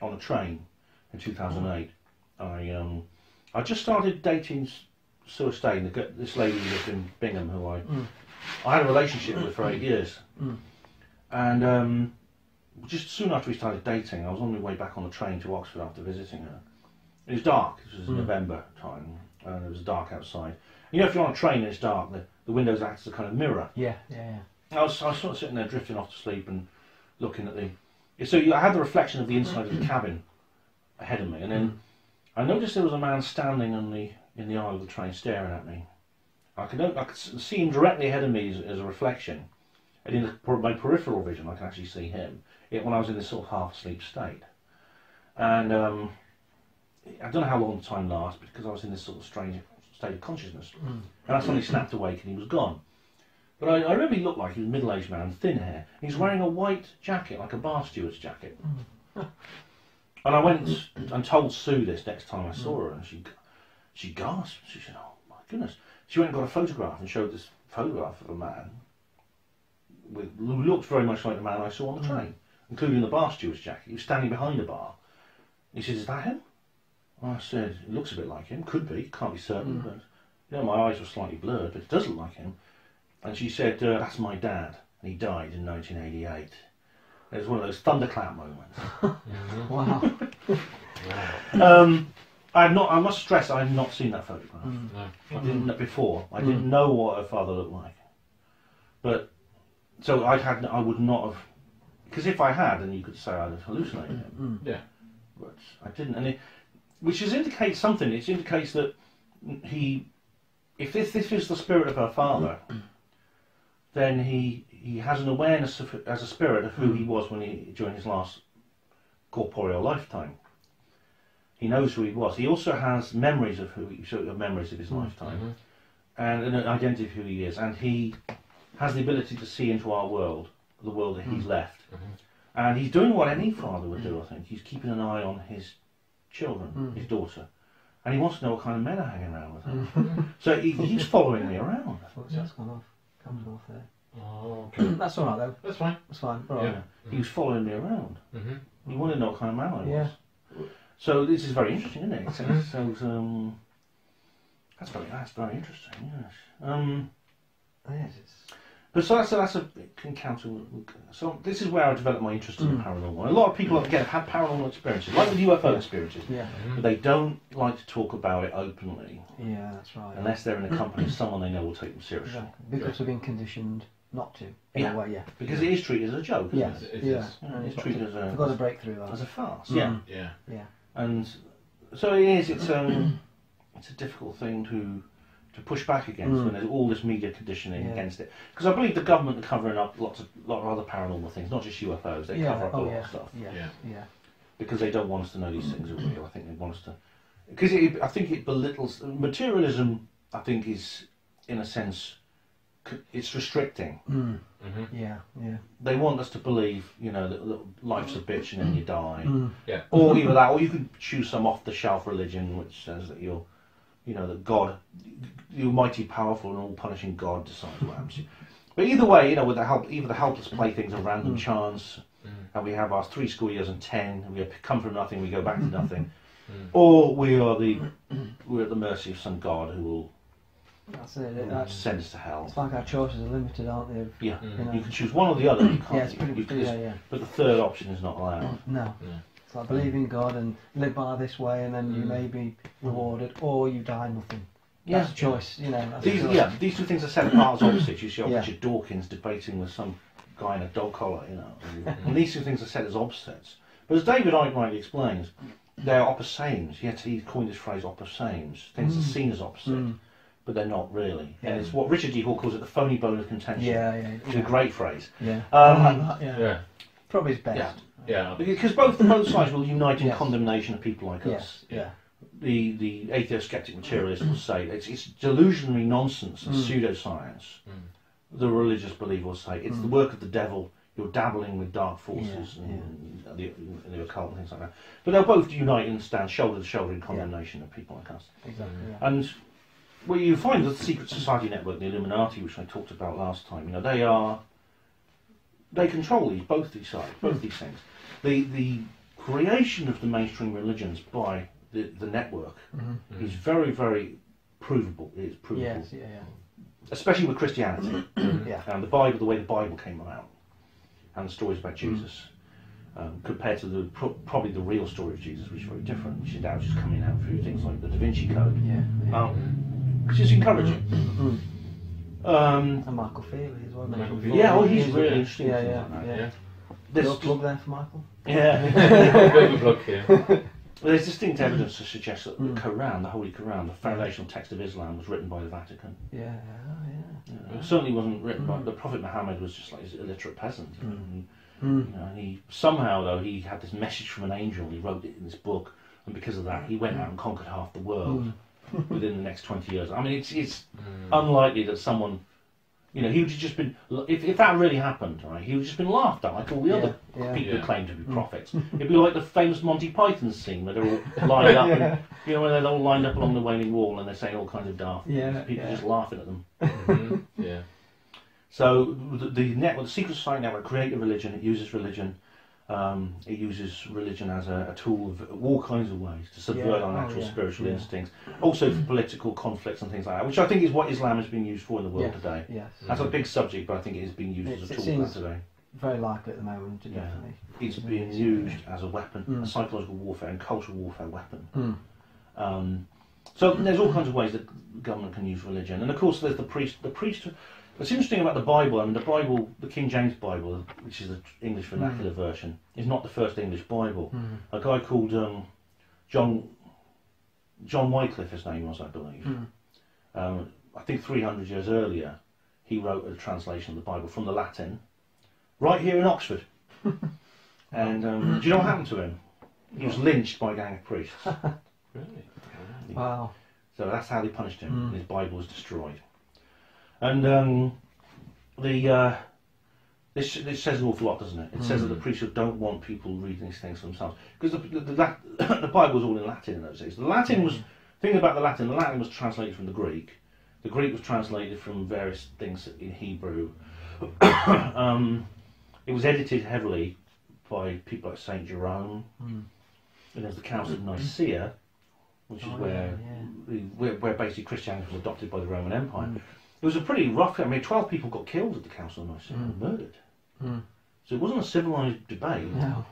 on a train in 2008. I um, I just started dating Sue Stain, this lady who lived in Bingham, who I Mm. I had a relationship with for eight years, Mm. and um, just soon after we started dating, I was on my way back on the train to Oxford after visiting her. It was dark. This was Mm. November time, and it was dark outside. You know, if you're on a train and it's dark, the, the windows act as a kind of mirror. Yeah, yeah, yeah. I was, I was sort of sitting there drifting off to sleep and looking at the. So you, I had the reflection of the inside of the cabin ahead of me, and then I noticed there was a man standing on the in the aisle of the train staring at me. I could I could see him directly ahead of me as, as a reflection, and in the, my peripheral vision, I can actually see him. It, when I was in this sort of half asleep state, and um, I don't know how long the time lasted because I was in this sort of strange state of consciousness, mm. and I suddenly snapped awake and he was gone. But I, I remember he looked like he was a middle-aged man, thin hair. He was wearing a white jacket, like a bar steward's jacket. Mm. and I went and told Sue this next time I saw her, and she she gasped. She said, "Oh my goodness!" She went and got a photograph and showed this photograph of a man with who looked very much like the man I saw on the mm. train, including the bar steward's jacket. He was standing behind the bar. He said, "Is that him?" I said, "It looks a bit like him. Could be. Can't be certain, hmm. but." You know, my eyes were slightly blurred, but it does look like him. And she said, uh, that's my dad, and he died in 1988. It was one of those thunderclap moments. Mm-hmm. Wow. Um, I had not. I must stress, I had not seen that photograph. Hmm. No. I mm-hmm. didn't know before. I hmm. didn't know what her father looked like. But so I had. I would not have. Because if I had, then you could say I'd have hallucinated him. Yeah. But I didn't, and it, which is indicates something. It indicates that he, if this this is the spirit of her father, then he he has an awareness of as a spirit of who he mm. was when he during his last corporeal lifetime. He knows who he was. He also has memories of who he, so uh, memories of his lifetime, mm-hmm. and an identity of who he is, and he has the ability to see into our world, the world that he's left. And he's doing what any father would do, I think. He's keeping an eye on his children, his daughter. And he wants to know what kind of men are hanging around with her. so he, he's following me around. What's that's gone off? Comes off there. Oh, okay. That's all right though. That's fine. That's fine. All right. Yeah. He was following me around. Mm-hmm. He wanted to know what kind of man I was. Yeah. So this is very interesting, isn't it? So, so um, that's very that's very interesting. Yes. Um, Yes, it's. But so that's a, encounter. So this is where I developed my interest in the paranormal. A lot of people again have paranormal experiences, like with UFO experiences, Yeah. but they don't like to talk about it openly Yeah, that's right. unless they're in the company of someone they know will take them seriously. Exactly. Because we've been conditioned not to. In Yeah. a way, yeah. Because it is treated as a joke, isn't Yes. it? It yeah. is. Yeah, We've it's got treated to- as a We've got to break through as a farce. Mm. Yeah. Yeah. Yeah. and so it is. It's um, it's a difficult thing to to push back against Mm. when there's all this media conditioning Yeah. against it. Because I believe the government are covering up lots of lot of other paranormal things, not just UFOs. They yeah. cover up a oh, lot yeah. of stuff Yeah. Yeah. Yeah. because they don't want us to know these things are real. I think they want us to because I think it belittles materialism. I think is in a sense it's restricting. Mm. Mm-hmm. Yeah. Yeah. They want us to believe, you know, that, that life's a bitch and then you die. Mm. Yeah. or either that, or you could choose some off-the-shelf religion which says that you're, you know, that God, you're mighty powerful and all punishing God decides what happens. But either way, you know, with the help, either the helpless playthings of random mm. chance, mm. and we have our three school years and ten, and we come from nothing, we go back to nothing, mm. or we are the, we're at the mercy of some God who will That's it. That's, send us to hell. it's like our choices are limited, aren't they? of- Yeah, You know. you can choose one or the other. You can't. Yeah, it's pretty. you can- yeah. Yeah. But the third option is not allowed. No. Yeah. It's like believe in God and live by this way, and then you Mm. may be rewarded, or you die nothing. Yeah. That's a choice, you know. That's These, choice. yeah, these two things are set apart as opposites. You see Yeah. Richard Dawkins debating with some guy in a dog collar, you know. And, and these two things are set as opposites. But as David Icke rightly explains, they're opposames. Yet he coined this phrase opposames. Things are seen as opposite. Mm. but they're not really. Yeah. And it's what Richard D. Hall calls it the phony bone of contention. Yeah, yeah, It's yeah. a great phrase. Yeah. Um, I like that, yeah. Yeah. Probably his best. Yeah. Yeah. Because both the both sides will unite in Yes. condemnation of people like Yes. us. Yeah. The the atheist skeptic materialist will say it's, it's delusionary nonsense and Mm. pseudoscience. Mm. The religious believer will say it's the work of the devil. You're dabbling with dark forces Yeah, and, The, and the occult and things like that. But they'll both unite and stand shoulder to shoulder in condemnation of people like us. Exactly. Yeah. And well, you find the secret society network, the Illuminati, which I talked about last time. You know, they are they control these both these sides, both these things. The the creation of the mainstream religions by the, the network Mhm. is very very provable. It is provable, Yes. Yeah. Yeah. especially with Christianity Yeah. and the Bible, the way the Bible came about, and the stories about Jesus. Um, compared to the pro- probably the real story of Jesus, which is very different, which is now just coming out through things like the Da Vinci Code, Yeah. yeah. um, which is encouraging. Mm. Um, And Michael Feely as well. Michael Feely. yeah, well, he's He's really a- interesting. Yeah, yeah, like yeah. Yeah. There's, Little plug there for Michael. yeah. Bit of a block here. There's distinct evidence to suggest that Mm. the Quran, the Holy Quran, the foundational text of Islam, was written by the Vatican. Yeah. Yeah. You know, It certainly wasn't written by Mm. the Prophet Muhammad was just like this illiterate peasant. Mm. And, Mm. you know, and he somehow though he had this message from an angel. He wrote it in this book, and because of that, he went out and conquered half the world Mm. within the next twenty years. I mean, it's it's Mm. unlikely that someone. You know, he would have just been. If, if that really happened, right, he would have just been laughed at like all the Yeah, other yeah. people Yeah. who claim to be prophets. It'd be like the famous Monty Python scene where they're all lined up, and, you know, when they're all lined up along the Wailing Wall and they're saying all kinds of daft things. Yeah, People yeah. just laughing at them. Mhm. Yeah. So the, the network, the Secret Society network, create a religion. It uses religion. Um, it uses religion as a, a tool of all kinds of ways to subvert Yeah, our oh, natural yeah, spiritual yeah. instincts. Also for political conflicts and things like that, which I think is what Islam is being used for in the world Yes. today. Yes. That's a big subject, but I think it is being used It's- as a it tool seems- for that today. Very likely at the moment. Definitely. It's being used as a weapon, Mm. a psychological warfare and cultural warfare weapon. Mm. Um, so there's all kinds of ways that government can use religion, and of course there's the priest. The priest. What's interesting about the Bible, I mean, the Bible, the King James Bible, which is the English vernacular version, is not the first English Bible. Mm. A guy called um, John John Wycliffe, his name was, I believe. Mm. Um, I think 300 years earlier, he wrote a translation of the Bible from the Latin, right here in Oxford. and um, do you know what happened to him? He was lynched by a gang of priests. Really? Wow. So that's how they punished him. Mm. His Bible was destroyed. And um, the uh, this this says an awful lot, doesn't it? It says that the priesthood don't want people reading these things for themselves because the, the, the, the Bible was all in Latin in those days. The Latin was thing about the Latin. The Latin was translated from the Greek. The Greek was translated from various things in Hebrew. um, it was edited heavily by people like Saint Jerome. Mm. And there's the Council of Nicaea, which is Oh, where, yeah, yeah. where where basically Christianity was adopted by the Roman Empire. Mm. It was a pretty rough. I mean, twelve people got killed at the Council of Nicaea, Mm. murdered. Mm. So it wasn't a civilized debate. No.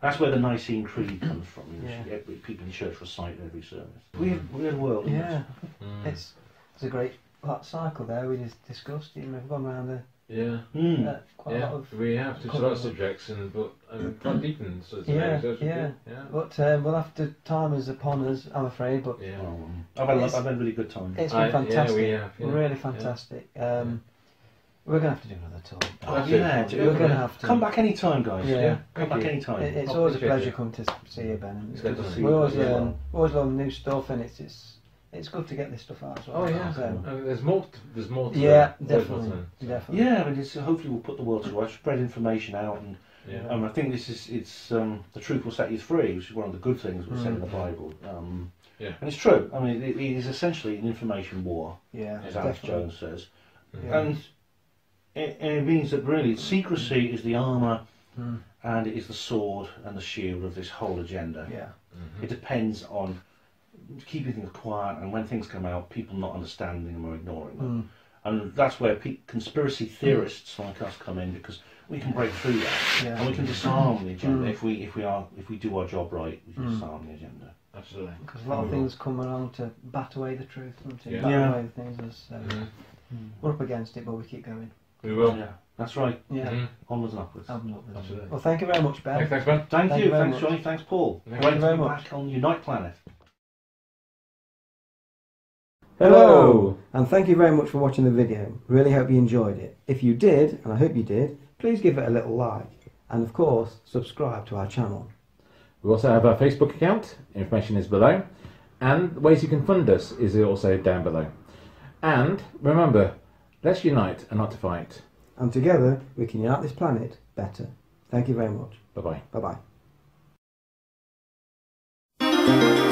That's where the Nicene Creed comes from. Yeah. every- people in church recite at every service. Weird, weird world. isn't it? Yeah. Mm. It's it's a great like, cycle there. We just discussed. You know, we've gone around the, Yeah. Mm. uh, quite a Yeah, lot of. we have to a lot of subjects and but um, quite deep in sort Yeah, areas, which is yeah. yeah, But uh, we'll have to. Time is upon us, I'm afraid. But yeah. Oh, um, I've, had, I've had a really good time. It's been yeah, fantastic. we have, yeah. Really fantastic. Um, We're gonna have to do another tour. Oh, yeah, We're gonna have to. Come back any time, guys. Yeah. Come Thank back you. any time. It, it's I always a pleasure coming to see you, Ben. It's And good to see see we always as learn, well. always learn new stuff, and it's it's it's good to get this stuff out as well. Oh yeah, So, Uh, there's more. There's more. To yeah, there's definitely, definitely. Yeah, but it's, hopefully we'll put the world to rights, spread information out, and Yeah. um, I think this is it's um, the truth will set you free, which is one of the good things that's said in the Mm. Bible. Um, Yeah. and it's true. I mean, it, it is essentially an information war, Yeah, as Alex definitely. Jones says, Yeah. and it, it means that really secrecy is the armour Mm. and it is the sword and the shield of this whole agenda. Yeah, Mhm. It depends on keeping things quiet, and when things come out, people not understanding them or ignoring them. Mm. And that's where pe- conspiracy theorists like us come in because we can break through that yeah, and we can disarm the agenda Mm. if we if we are if we do our job right. We can Mm. disarm the agenda. Absolutely. because a lot of things come along to bat away the truth, and to Yeah. bat Yeah. away the things. As, so Mhm. we're up against it, but we keep going. We will. Yeah, that's right. Yeah, Mhm. Onwards and upwards. I'm not. Absolutely. Well, thank you very much, Ben. Thanks, thanks, Ben. Thank, Thank you, you thanks much. Johnny, thanks Paul. Thank Great you very much. back on Unite Planet. Hello! And thank you very much for watching the video. Really hope you enjoyed it. If you did, and I hope you did, please give it a little like. And of course, subscribe to our channel. We also have our Facebook account. Information is below. And ways you can fund us is also down below. And remember, let's unite and not to fight. And together, we can unite this planet better. Thank you very much. Bye bye. Bye bye.